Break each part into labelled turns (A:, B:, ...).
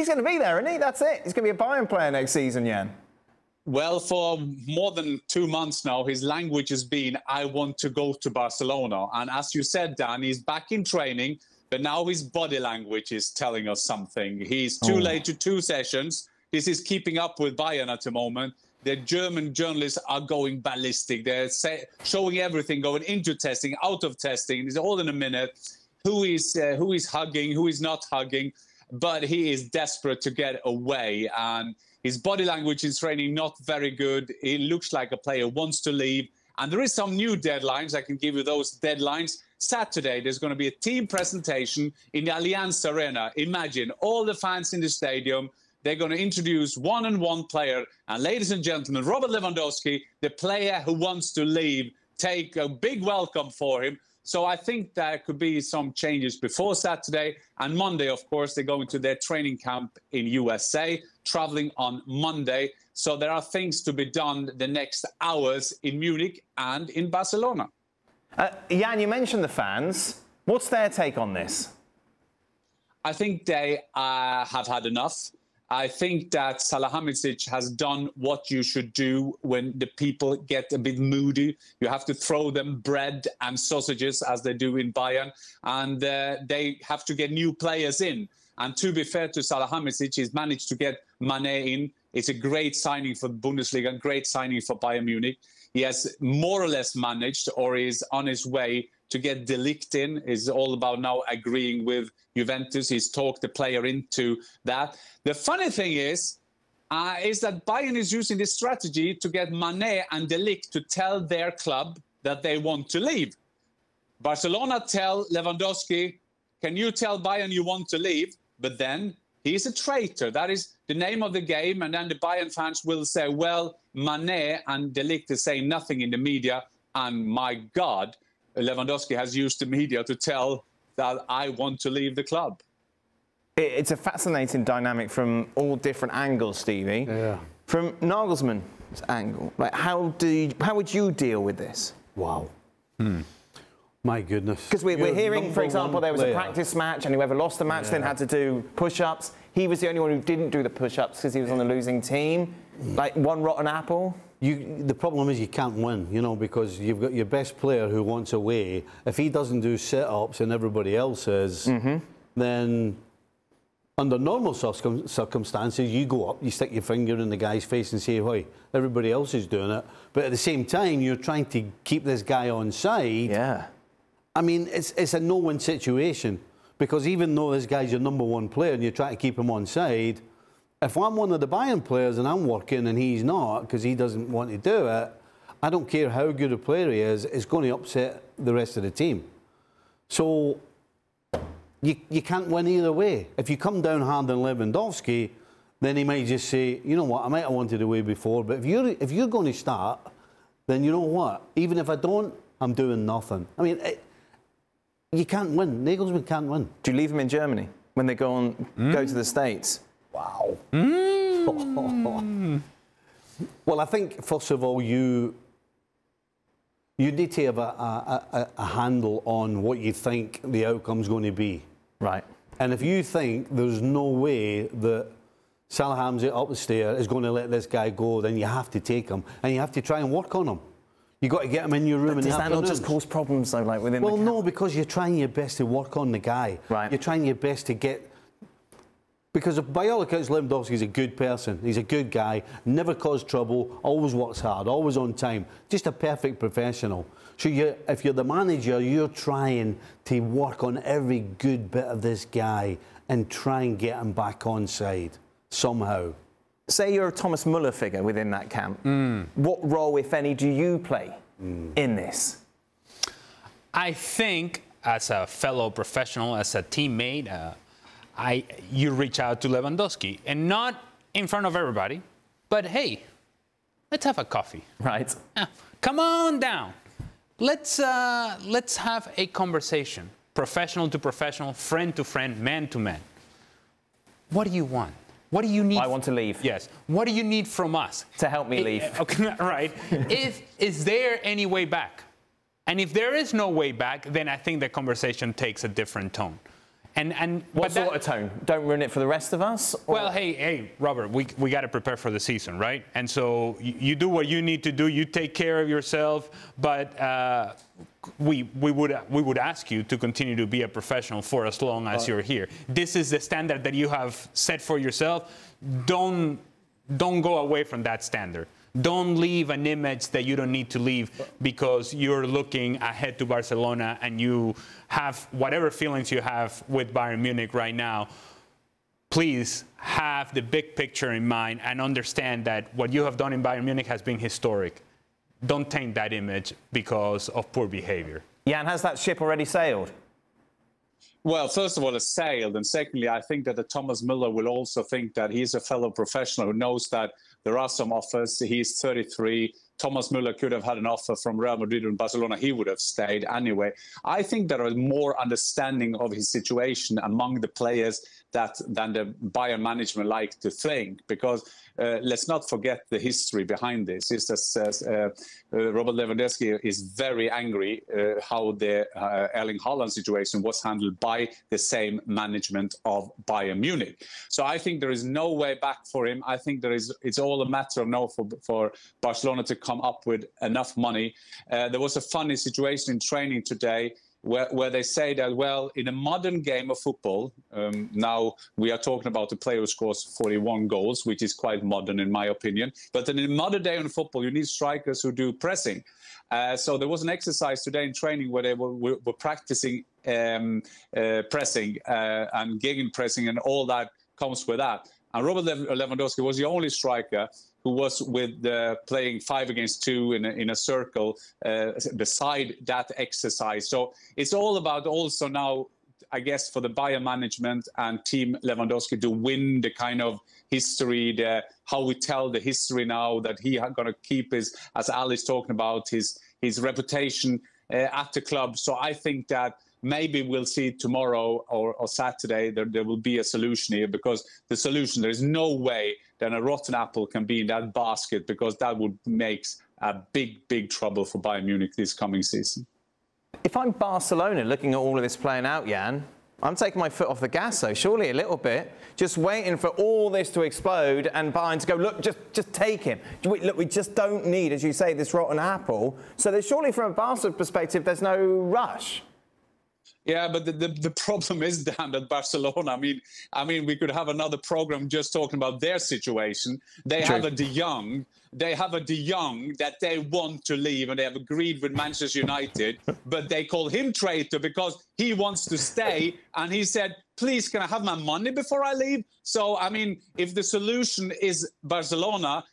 A: He's going to be there, isn't he? That's it. He's going to be a Bayern player next season, Jan.
B: Well, for more than two months now, his language has been, I want to go to Barcelona. And as you said, Dan, he's back in training, but now his body language is telling us something. He's too oh. late to two sessions. This is keeping up with Bayern at the moment. The German journalists are going ballistic. They're say, showing everything, going into testing, out of testing. It's all in a minute. Who is uh, who is hugging? Who is not hugging? But he is desperate to get away, and his body language in training not very good. He looks like a player wants to leave. And there is some new deadlines. I can give you those deadlines. Saturday, there's going to be a team presentation in the Allianz Arena. Imagine all the fans in the stadium. They're going to introduce one and one player. And ladies and gentlemen, Robert Lewandowski, the player who wants to leave, take a big welcome for him. So I think there could be some changes before Saturday. And Monday, of course, they're going to their training camp in USA, traveling on Monday. So there are things to be done the next hours in Munich and in Barcelona.
A: Uh, Jan, you mentioned the fans. What's their take on this?
B: I think they uh, have had enough. I think that Salihamidzic has done what you should do when the people get a bit moody. You have to throw them bread and sausages as they do in Bayern, and uh, they have to get new players in. And to be fair to Salihamidzic, he's managed to get Mane in. It's a great signing for the Bundesliga, and great signing for Bayern Munich. He has more or less managed, or is on his way to get De in. Is all about now agreeing with Juventus. He's talked the player into that. The funny thing is, uh, is that Bayern is using this strategy to get Mane and De Ligt to tell their club that they want to leave. Barcelona tell Lewandowski, can you tell Bayern you want to leave? But then he's a traitor. That is the name of the game. And then the Bayern fans will say, well, Mane and De Ligt is saying nothing in the media. And my God, Lewandowski has used the media to tell that I want to leave the club.
A: It's a fascinating dynamic from all different angles, Stevie.
C: Yeah.
A: From Nagelsmann's angle, like how do you, how would you deal with this?
C: Wow. Hmm. My goodness.
A: Because we, are hearing, for example, there was player. a practice match and whoever lost the match yeah. then had to do push-ups. He was the only one who didn't do the push-ups because he was on the losing team. Like one rotten apple.
C: You, the problem is you can't win, you know, because you've got your best player who wants away. If he doesn't do sit-ups and everybody else is, mm -hmm. then under normal circumstances, you go up, you stick your finger in the guy's face and say, "Hey, everybody else is doing it." But at the same time, you're trying to keep this guy on side.
A: Yeah.
C: I mean, it's it's a no-win situation because even though this guy's your number one player and you're trying to keep him on side, if I'm one of the Bayern players and I'm working and he's not because he doesn't want to do it, I don't care how good a player he is, it's going to upset the rest of the team. So you, you can't win either way. If you come down hard on Lewandowski, then he might just say, you know what, I might have wanted away before, but if you're, if you're going to start, then you know what, even if I don't, I'm doing nothing. I mean, it, you can't win. Nagelsmann can't win.
A: Do you leave him in Germany when they go on, mm. go to the States?
C: Wow. Mm. well, I think first of all, you you need to have a, a, a, handle on what you think the outcome's going to be.
A: Right.
C: And if you think there's no way that Salihamidzic up the stair is going to let this guy go, then you have to take him and you have to try and work on him. You've got to get him in your room. But
A: does that not just cause problems though, like within?
C: Well, no, because you're trying your best to work on the guy.
A: Right.
C: You're trying your best to get because by all accounts, Lewandowski's a good person. He's a good guy, never caused trouble, always works hard, always on time. Just a perfect professional. So you, if you're the manager, you're trying to work on every good bit of this guy and try and get him back on side somehow.
A: Say you're a Thomas Muller figure within that camp. Mm. What role, if any, do you play mm. in this?
D: I think, as a fellow professional, as a teammate, uh, I, you reach out to Lewandowski and not in front of everybody, but hey, let's have a coffee.
A: Right.
D: come on down. Let's, uh, let's have a conversation, professional to professional, friend to friend, man to man. What do you want? What do you need? I
A: want to leave.
D: Yes. What do you need from us?
A: To help me leave.
D: Okay, right. is, is there any way back? And if there is no way back, then I think the conversation takes a different tone. And and
A: what sort of tone? Don't ruin it for the rest of us.
D: Or? Well, hey, hey, Robert, we we got to prepare for the season, right? And so you, you, do what you need to do. You take care of yourself, but. Uh, we, we, would, we would ask you to continue to be a professional for as long as you're here. This is the standard that you have set for yourself. Don't, don't go away from that standard. Don't leave an image that you don't need to leave because you're looking ahead to Barcelona and you have whatever feelings you have with Bayern Munich right now. Please have the big picture in mind and understand that what you have done in Bayern Munich has been historic. Don't taint that image because of poor behavior.
A: Yeah, and has that ship already sailed?
B: Well, first of all, it's sailed. And secondly, I think that the Thomas Müller will also think that he's a fellow professional who knows that there are some offers. He's 33. Thomas Müller could have had an offer from Real Madrid and Barcelona. He would have stayed anyway. I think there is more understanding of his situation among the players that than the Bayern management like to think because uh, let's not forget the history behind this. Is that uh, uh, Robert Lewandowski is very angry uh, how the uh, Erling Haaland situation was handled by the same management of Bayern Munich. So I think there is no way back for him. I think there is. It's all a matter of now for for Barcelona to come up with enough money. Uh, there was a funny situation in training today where, where they say that, well, in a modern game of football, um, now we are talking about a player who scores 41 goals, which is quite modern in my opinion. But in a modern day in football, you need strikers who do pressing. Uh, so there was an exercise today in training where they were, were, were practicing um, uh, pressing uh, and gegen pressing and all that comes with that. And Robert Lewandowski was the only striker who was with uh, playing five against two in a, in a circle uh, beside that exercise. So it's all about also now, I guess, for the Bayern management and team Lewandowski to win the kind of history, the how we tell the history now that he going to keep his, as Ali's talking about, his his reputation uh, at the club. So I think that maybe we'll see tomorrow or, or Saturday there, there will be a solution here because the solution there is no way that a rotten apple can be in that basket because that would make a big big trouble for Bayern Munich this coming season.
A: If I'm Barcelona looking at all of this playing out, Jan, I'm taking my foot off the gas though, surely a little bit. Just waiting for all this to explode and Bayern to go, look, just, just take him. Look, we just don't need, as you say, this rotten apple. So there's surely from a Barca perspective, there's no rush.
B: Yeah, but the, the, the, problem is Dan that Barcelona. I mean, I mean, we could have another program just talking about their situation. They True. have a De Jong. They have a De Jong that they want to leave, and they have agreed with Manchester United. but they call him traitor because he wants to stay, and he said, "Please, can I have my money before I leave?" So, I mean, if the solution is Barcelona,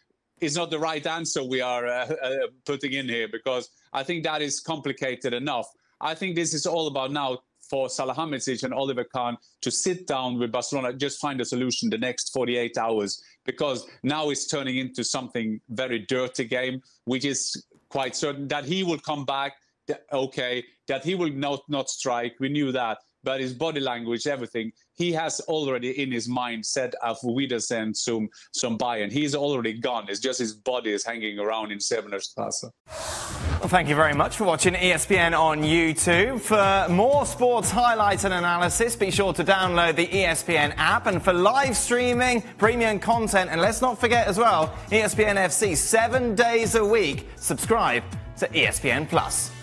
B: is not the right answer we are uh, uh, putting in here because I think that is complicated enough. I think this is all about now for Salihamidzic and Oliver Kahn to sit down with Barcelona, just find a solution the next 48 hours, because now it's turning into something very dirty game, which is quite certain that he will come back. Okay, that he will not not strike. We knew that, but his body language, everything, he has already in his mind said auf Wiedersehen zum, zum Bayern. He's already gone. It's just his body is hanging around in Säbener Strasse.
A: Well, thank you very much for watching ESPN on YouTube. For more sports highlights and analysis, be sure to download the ESPN app. And for live streaming, premium content, and let's not forget as well, ESPN FC seven days a week. Subscribe to ESPN Plus.